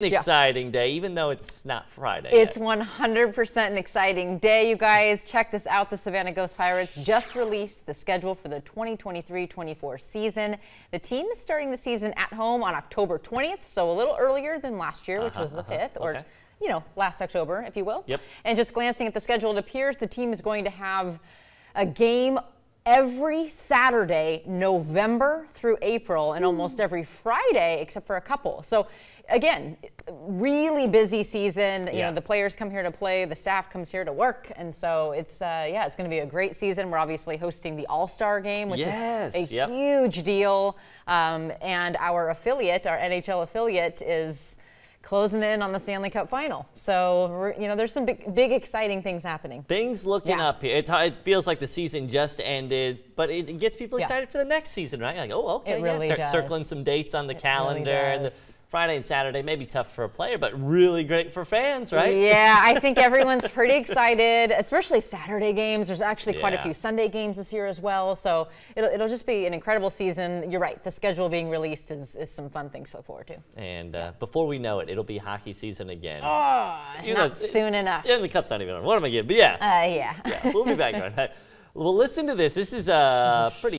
an Yeah. exciting day, even though it's not Friday. It's 100% an exciting day, you guys. Check this out. The Savannah Ghost Pirates just released the schedule for the 2023-24 season. The team is starting the season at home on October 20th, so a little earlier than last year, which Uh-huh, was the uh-huh. 5th, or Okay. you know, last October, if you will. Yep. And just glancing at the schedule, it appears the team is going to have a game every Saturday, November through April, and almost every Friday, except for a couple. So, again, really busy season. You Yeah. know, the players come here to play, the staff comes here to work, and so it's uh, yeah, it's going to be a great season. We're obviously hosting the All Star Game, which Yes, is a yep. huge deal, um, and our affiliate, our NHL affiliate, is closing in on the Stanley Cup final. So you know, there's some big, big exciting things happening. Things looking Yeah. up here. It's, it feels like the season just ended, but it, it gets people Yeah. excited for the next season, right? Like, oh, okay, It really yeah. Start does. circling some dates on the really calendar. and the. Friday and Saturday may be tough for a player, but really great for fans, right? Yeah, I think everyone's pretty excited, especially Saturday games. There's actually quite a few Sunday games this year as well. So it'll, it'll just be an incredible season. You're right. The schedule being released is, is some fun things to look forward to. And uh, before we know it, it'll be hockey season again. Oh, You know, not soon enough. Yeah, the cup's not even on. What am I getting? But yeah, Uh, yeah. yeah we'll be back on that. Well, listen to this. This is uh, pretty.